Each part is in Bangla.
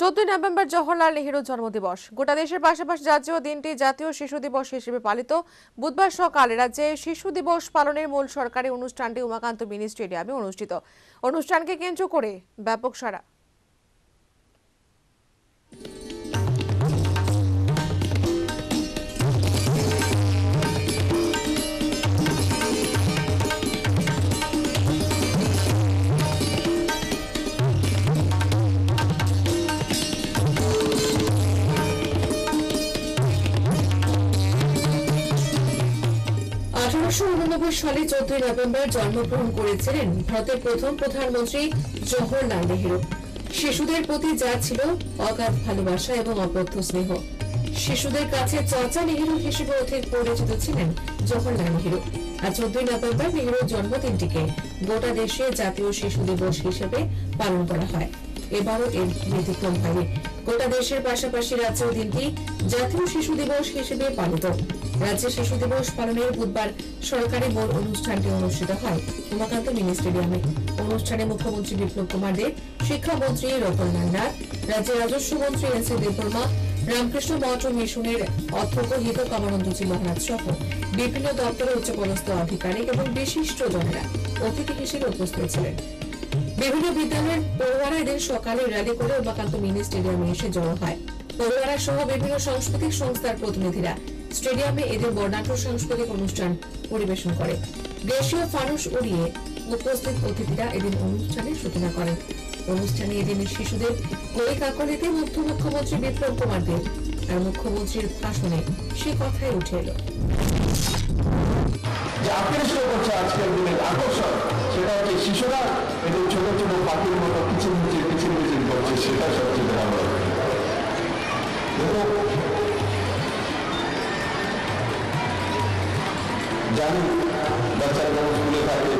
চোদ্দই নভেম্বর জওহরলাল নেহেরু জন্মদিবস। গোটা দেশের পাশাপাশি জাতীয় দিনটি জাতীয় শিশু দিবস হিসেবে পালিত। বুধবার সকালে রাজ্যে শিশু দিবস পালনের মূল সরকারি অনুষ্ঠানটি উমাকান্ত মিনি স্টেডিয়ামে অনুষ্ঠিত। অনুষ্ঠানকে কেন্দ্র করে ব্যাপক সারা উননব্বই সালে চোদ্দই নভেম্বর জন্মগ্রহণ করেছিলেন ভারতের প্রথম প্রধানমন্ত্রী জওহরলাল নেহেরু। শিশুদের প্রতি যা ছিল অগাধ ভালোবাসা এবং অবদ্ধ স্নেহ। শিশুদের কাছে চাচা নেহেরু হিসেবে অধিক পরিচিত ছিলেন জওহরলাল নেহেরু। আর চোদ্দই নভেম্বর নেহেরুর জন্মদিনটিকে গোটা দেশে জাতীয় শিশু দিবস হিসেবে পালন করা হয়। এবারও এর ব্যতিক্রম হয়নি। গোটা দেশের পাশাপাশি রাজ্যেও দিনটি জাতীয় শিশু দিবস হিসেবে পালিত। রাজ্যে শিশু দিবস পালনের বুধবার সরকারি মূল অনুষ্ঠানটি অনুষ্ঠিত হয়। উমাকান্ত মিনি স্টেডিয়ামে। অনুষ্ঠানে মুখ্যমন্ত্রী বিপ্লব কুমার দেব শিক্ষামন্ত্রী রতন নান্ডার রাজ্যের রাজস্ব মন্ত্রী এন সি দেববর্মা, রামকৃষ্ণ মঠ ও মিশনের অধ্যক্ষ হিত কামানন্দজি মহারাজ সহ বিভিন্ন দপ্তরের উচ্চপদস্থ আধিকারিক এবং বিশিষ্ট জনেরা অতিথি হিসেবে উপস্থিত ছিলেন। বিভিন্ন বিদ্যালয়ের পড়ুয়ারা এদিন সকালে র্যালি করে উমাকান্ত মিনি স্টেডিয়ামে এসে জড়ো হয়। পড়ুয়ারা সহ বিভিন্ন সাংস্কৃতিক সংস্থার প্রতিনিধিরা স্টেডিয়ামে এদের বর্ণাঢ্য সাংস্কৃতিক অনুষ্ঠান পরিবেশন করে। দেশীয় ফানুস উড়িয়ে উপস্থিত অতিথিরা এদিন অনুষ্ঠানের সূচনা করেন। অনুষ্ঠানে এদিন শিশুদের ওই কাকলিতে মুগ্ধ মুখ্যমন্ত্রী বিপ্লব কুমার দেব আর মুখ্যমন্ত্রীর ভাষণে সে কথাই উঠে এলো। আকর্ষণ, সেটা হচ্ছে শিশুরা জানি বাচ্চারা যখন স্কুলে থাকে।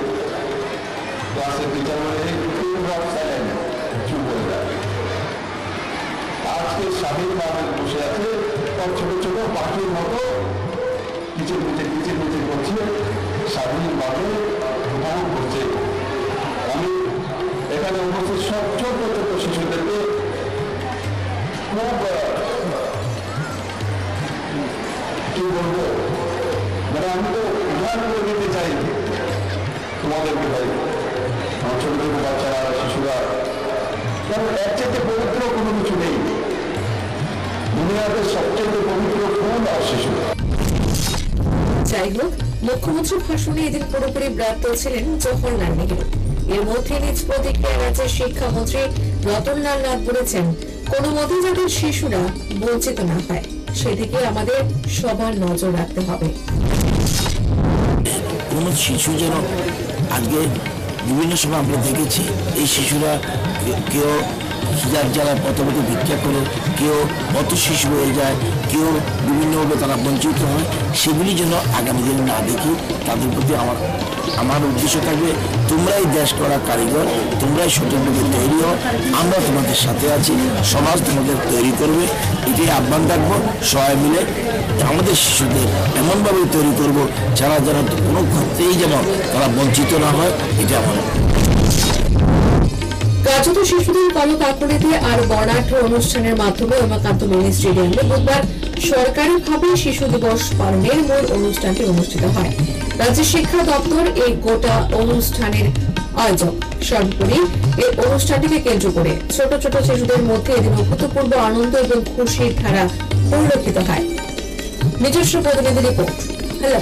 ক্লাসের টিচার মানে সাইলেন্ট চুপ করে যায় আজকে স্বাধীন বসে আছে, তার ছোট ছোট পাখির মতো, কিচির মিচির কিচির মিচির করছে স্বাধীনভাবে উপভোগ করছে। আমি এখানে উপস্থিত সব ছোট ছোট শিশুদেরকে খুব তোমাদেরকে ভাই আমার ছোট ছোট বাচ্চারা শিশুরা কারণ এর চাইতে পবিত্র কোনো কিছু নেই? দুনিয়াতে সবচেয়ে পবিত্র ফুল আর শিশু? যাই হোক মুখ্যমন্ত্রীর ভাষণে এদিন পুরোপুরি ব্রাত্য ছিলেন জওহরলাল নেহেরু। এর মধ্যে নিজ প্রতিক্রিয়া রাজ্যের শিক্ষামন্ত্রী রতনলাল নাথ বলেছেন কোনো মতে যাতে শিশুরা বঞ্চিত না হয় সেদিকে আমাদের সবার নজর রাখতে হবে। কোনো শিশু যেন আজকে বিভিন্ন সময় আমরা দেখেছি। এই শিশুরা কেউ খিদার জ্বালায় পথপথে ভিক্ষা করে, কেউ পথ শিশু হয়ে যায়, কেউ বিভিন্নভাবে তারা বঞ্চিত হয়, সেগুলি যেন আগামী দিনে না দেখি, তাদের প্রতি আমার আমার উদ্দেশ্য থাকবে, তোমরাই দেশ করা কারিগর, তোমরাই সঠিকভাবে তৈরি হও, আমরা তোমাদের সাথে আছি, সমাজ তোমাদের তৈরি করবে, এটাই আহ্বান রাখব সবাই মিলে আমাদের শিশুদের এমনভাবে তৈরি করব, যারা যারা কোনো ক্ষেত্রেই যেন তারা বঞ্চিত না হয় এটা আমার কার্যত শিশুদের আকৃতিতে আর বর্ণাঢ্য অনুষ্ঠানের মাধ্যমে উমাকান্ত মিনি স্টেডিয়ামে বুধবার সরকারিভাবে শিশু দিবস পালনের মূল অনুষ্ঠানটি অনুষ্ঠিত হয়। রাজ্যের শিক্ষা দপ্তর এই গোটা অনুষ্ঠানের আয়োজক। সর্বোপরি এই অনুষ্ঠানটিকে কেন্দ্র করে ছোট ছোট শিশুদের মধ্যে এদিন অভূতপূর্ব আনন্দ এবং খুশির ধারা পরিলক্ষিত হয়। নিজস্ব প্রতিনিধি রিপোর্ট হ্যালো